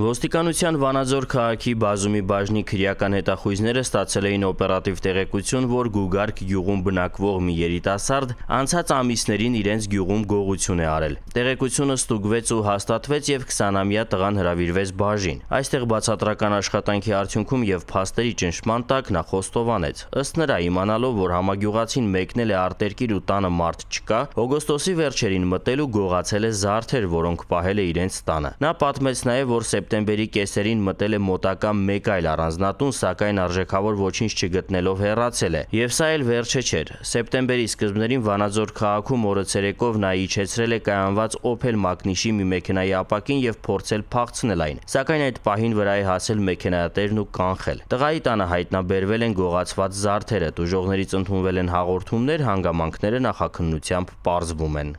Ոստիկանության Վանաձոր քաղաքի բազումի բաժնի քրեական հետախույզները ստացել էին օպերատիվ տեղեկություն, որ Գուգարք գյուղում բնակվող մի երիտասարդ անցած ամիսներին իրենց գյուղում գողություն է արել։ Տեղեկությունը ստուգվեց ու հաստատվեց եւ 20-ամյա տղան հրավիրվեց բաժին։ Այստեղ բացատրական աշխատանքի արդյունքում եւ փաստերի ճնշման տակ նա խոստովանեց։ Ըստ նրա իմանալով, որ համագյուղացին մեկնել է արտերկիր ու տանը մարդ չկա, օգոստոսի վերջերին մտել ու գողացել է զարդեր, որոնք պահել է իրենց տանը։ Նա պատմեց նաեւ, որ սեպտեմբերի կեսերին մտել է մոտակա մեկ այլ առանձնատուն, սակայն արժեքավոր ոչինչ չգտնելով հեռացել է։ Եվ սա էլ վերջը չէր։ Սեպտեմբերի սկզբներին Վանաձոր քաղաքում օրը ցերեկով նա իջեցրել է կայանված Opel Magnish-ի մի մեքենայի ապակին եւ փորձել փախցնել այն։ Սակայն այդ պահին վրա է հասել մեքենայատերն ու կանխել։ Տղայի տանը հայտնաբերվել են գողացված զարդերը, դժողներից ընդունվել են հաղորդումներ, հանգամանքները նախաքննությամբ պարզվում են։